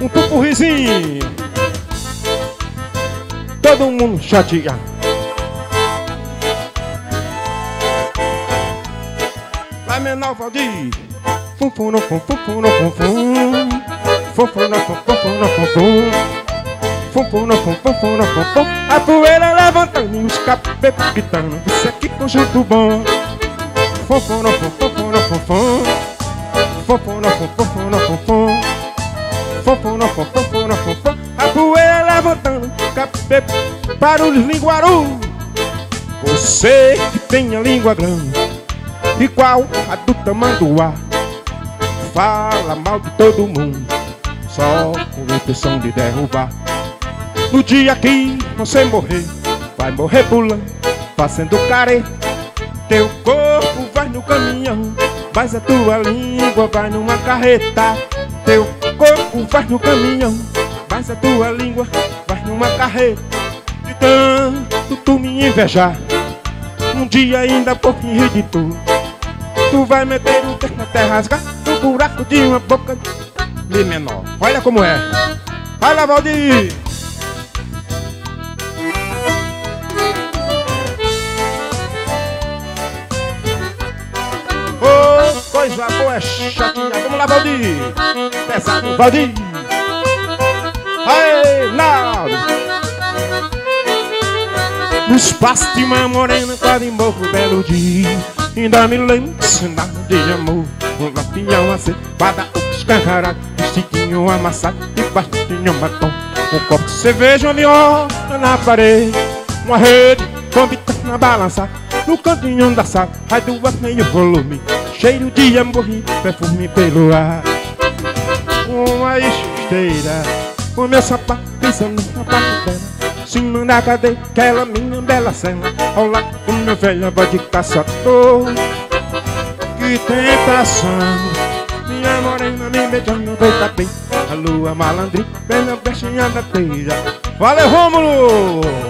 um pupurrizinho. Todo mundo chateado. Lá menor Valdir. Fum fum no fum fum fum no fum fum. Fum fum no fum fum fum no fum fum. Fum fum no fum fum fum no fum fum. A poeira levantando e os cabelos gritando. Isso aqui conjunto bom. Fum fum no fum fum A poeira levantando, para os linguaru. Você que tem a língua grande, igual a do tamanduá, fala mal de todo mundo, só com intenção de derrubar. No dia que você morrer, vai morrer pulando, fazendo careta. Teu corpo vai no caminhão, mas a tua língua vai numa carreta. Corpo vai no caminhão, mas a tua língua vai numa carreta. De tanto tu me invejar, um dia ainda pouquinho rir de tu. Tu vai meter o dedo até rasgar no buraco de uma boca de menor. Olha como é. Vai lá, Valdir! Coisa boa é chatinha. Vamos lá, Valdir! Pesado, Valdir! Aê, Naldo! No espaço de uma morena morro belo dia Ainda me lembro de amor Um lampião acebada, o escancarado Vestidinho amassado, debaixo tinha um batom Um copo de cerveja, uma viola na parede Uma rede com bitana balançar No cantinho da sala, vai duas meio volume Cheiro de amor e perfume pelo ar. Uma esteira, o meu sapato pisando na parte dela cima da cadeia, aquela minha bela cena. Ao lado do meu velho avó de caçador Que tentação. Minha morena me beijando feita bem A lua malandrinha, bem na brechinha da teia. Valeu, Rômulo!